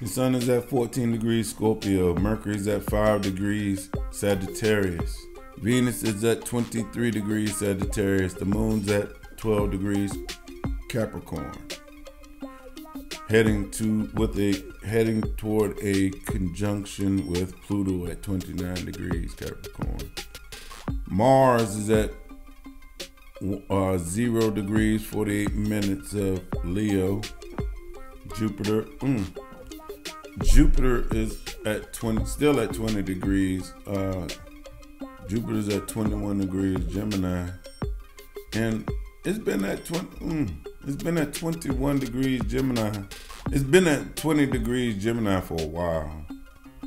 The sun is at 14 degrees Scorpio. Mercury is at 5 degrees Sagittarius. Venus is at 23 degrees Sagittarius. The moon's at 12 degrees Capricorn. Heading to with a heading toward a conjunction with Pluto at 29 degrees Capricorn. Mars is at uh, 0 degrees 48 minutes of Leo. Jupiter, mm, Jupiter is at 20, still at 20 degrees. Uh, Jupiter's at 21 degrees Gemini, and it's been at 20. Mm, it's been at 21 degrees Gemini. It's been at 20 degrees Gemini for a while.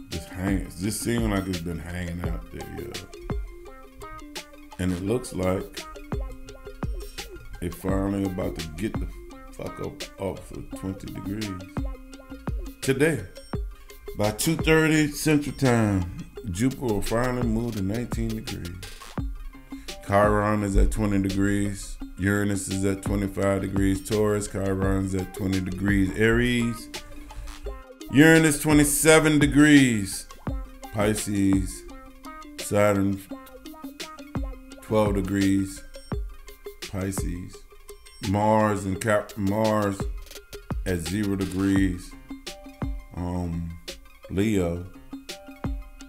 Just hanging. Just seeming like it's been hanging out there, yeah. And it looks like it finally about to get the fuck up off of 20 degrees today. By 2.30 Central Time, Jupiter will finally move to 19 degrees. Chiron is at 20 degrees. Uranus is at 25 degrees. Taurus, Chiron is at 20 degrees. Aries, Uranus 27 degrees. Pisces, Saturn 12 degrees. Pisces. Mars and Cap Mars at zero degrees um, Leo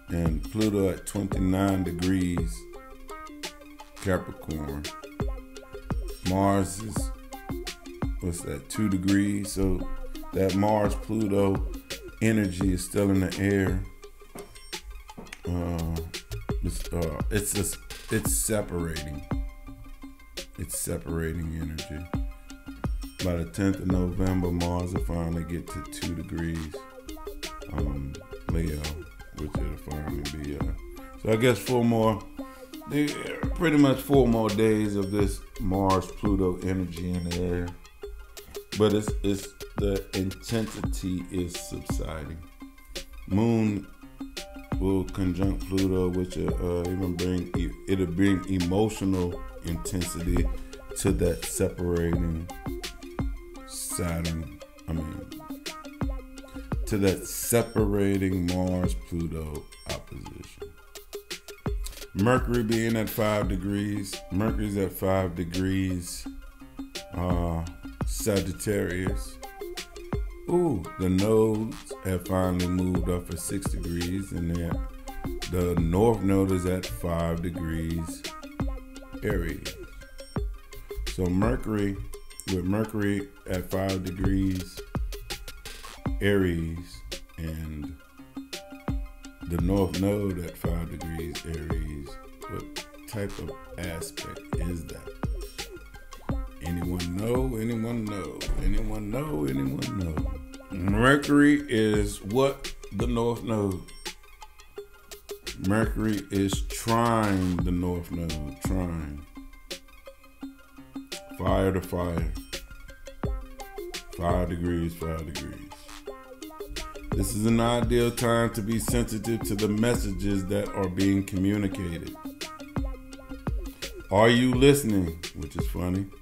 and Pluto at 29 degrees Capricorn. Mars is what's that? Two degrees. So that Mars Pluto energy is still in the air. Uh, it's uh, it's just, it's separating. It's separating energy. By the 10th of November, Mars will finally get to two degrees I guess four more, pretty much four more days of this Mars Pluto energy in the air. But it's it's the intensity is subsiding. Moon will conjunct Pluto, which uh, uh even bring it'll bring emotional intensity to that separating Saturn. I mean, to that separating Mars Pluto. Mercury being at five degrees, Mercury's at five degrees, uh, Sagittarius. Ooh, the nodes have finally moved up for six degrees, and the north node is at five degrees, Aries. So Mercury, with Mercury at five degrees, Aries and the North Node at 5 degrees Aries, what type of aspect is that? Anyone know? Anyone know? Anyone know? Anyone know? Mercury is what the North Node. Mercury is trining the North Node, trining. Fire to fire. Five degrees, five degrees. This is an ideal time to be sensitive to the messages that are being communicated. Are you listening? Which is funny.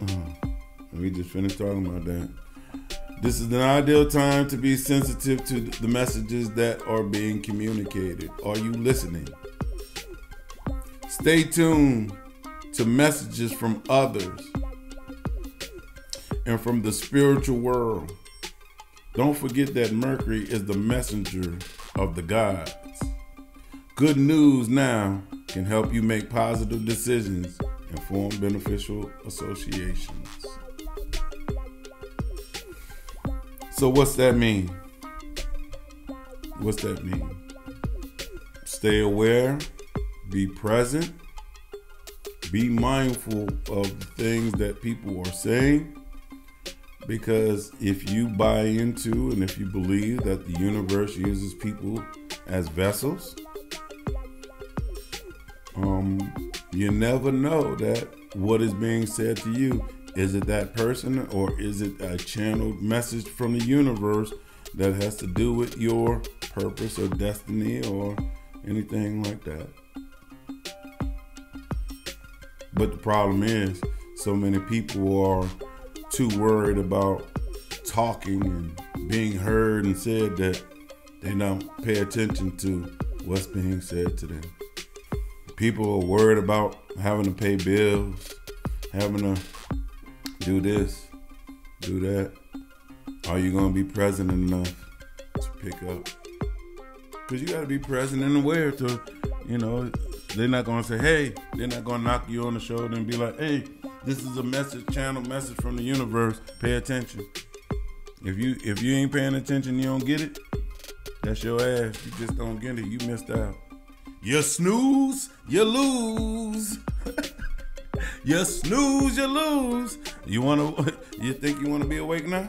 Uh, we just finished talking about that. This is an ideal time to be sensitive to the messages that are being communicated. Are you listening? Stay tuned to messages from others and from the spiritual world. Don't forget that Mercury is the messenger of the gods. Good news now can help you make positive decisions and form beneficial associations. So, what's that mean? What's that mean? Stay aware, be present, be mindful of the things that people are saying because if you buy into and if you believe that the universe uses people as vessels, um, you never know that what is being said to you is it that person or is it a channeled message from the universe that has to do with your purpose or destiny or anything like that. But the problem is, so many people are too worried about talking and being heard and said that they don't pay attention to what's being said to them. People are worried about having to pay bills, having to do this, do that. Are you going to be present enough to pick up? Because you got to be present and aware to, you know, they're not going to say, hey, they're not going to knock you on the shoulder and be like, hey, this is a message channel, message from the universe. Pay attention. If you if you ain't paying attention, you don't get it. That's your ass. You just don't get it. You missed out. You snooze, you lose. you snooze, you lose. You wanna? You think you wanna be awake now?